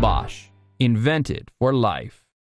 Bosch, invented for life.